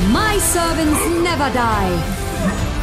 My servants never die.